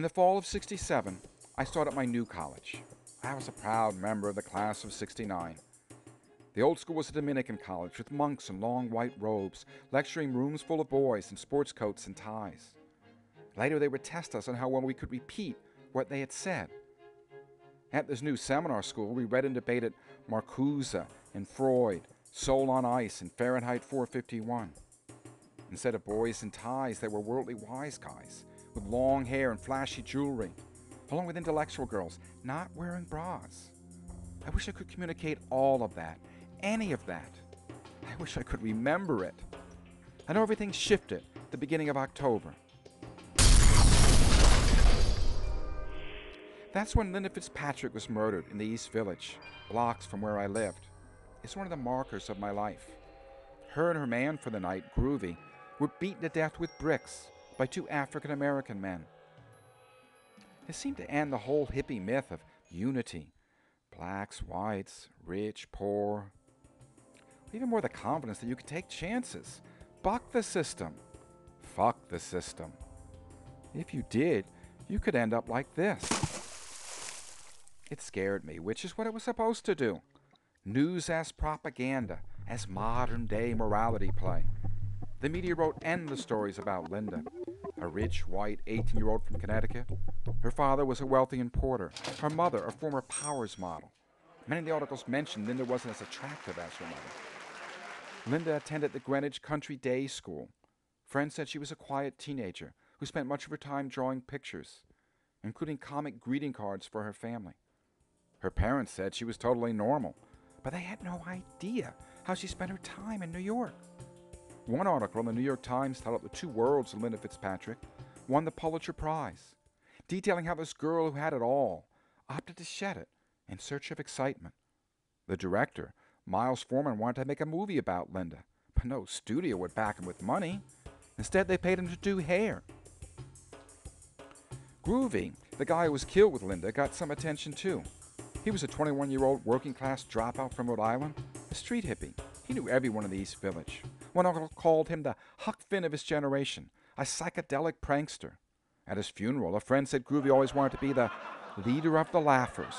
In the fall of 67, I started my new college. I was a proud member of the class of 69. The old school was a Dominican college with monks in long white robes, lecturing rooms full of boys in sports coats and ties. Later, they would test us on how well we could repeat what they had said. At this new seminar school, we read and debated Marcuse and Freud, Soul on Ice, and Fahrenheit 451. Instead of boys in ties, they were worldly wise guys with long hair and flashy jewelry, along with intellectual girls not wearing bras. I wish I could communicate all of that, any of that. I wish I could remember it. I know everything shifted at the beginning of October. That's when Linda Fitzpatrick was murdered in the East Village, blocks from where I lived. It's one of the markers of my life. Her and her man for the night, Groovy, were beaten to death with bricks by two African American men. It seemed to end the whole hippie myth of unity blacks, whites, rich, poor. Even more the confidence that you could take chances. Buck the system. Fuck the system. If you did, you could end up like this. It scared me, which is what it was supposed to do. News as propaganda, as modern day morality play. The media wrote endless stories about Linda, a rich, white 18 year old from Connecticut. Her father was a wealthy importer, her mother, a former Powers model. Many of the articles mentioned Linda wasn't as attractive as her mother. Linda attended the Greenwich Country Day School. Friends said she was a quiet teenager who spent much of her time drawing pictures, including comic greeting cards for her family. Her parents said she was totally normal, but they had no idea how she spent her time in New York. One article in the New York Times titled The Two Worlds of Linda Fitzpatrick won the Pulitzer Prize, detailing how this girl who had it all opted to shed it in search of excitement. The director, Milos Forman, wanted to make a movie about Linda, but no studio would back him with money. Instead, they paid him to do hair. Groovy, the guy who was killed with Linda, got some attention too. He was a 21 year old working class dropout from Rhode Island, a street hippie. He knew everyone in the East Village. One uncle called him the Huck Finn of his generation, a psychedelic prankster. At his funeral, a friend said Groovy always wanted to be the leader of the laughers.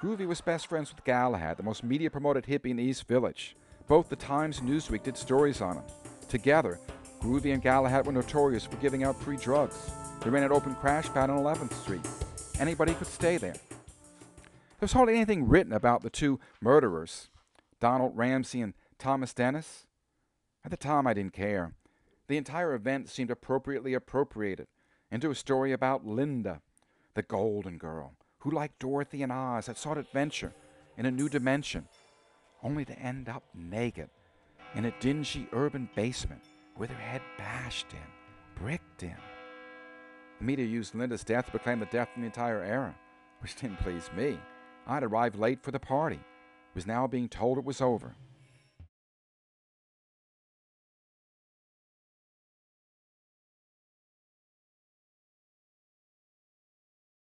Groovy was best friends with Galahad, the most media promoted hippie in the East Village. Both the Times and Newsweek did stories on him. Together, Groovy and Galahad were notorious for giving out free drugs. They ran an open crash pad on 11th Street. Anybody could stay there. There's hardly anything written about the two murderers, Donald Ramsey and Thomas Dennis? At the time, I didn't care. The entire event seemed appropriately appropriated into a story about Linda, the Golden Girl, who, like Dorothy and Oz, had sought adventure in a new dimension, only to end up naked in a dingy urban basement with her head bashed in, bricked in. The media used Linda's death to proclaim the death of the entire era, which didn't please me. I'd arrived late for the party, was now being told it was over.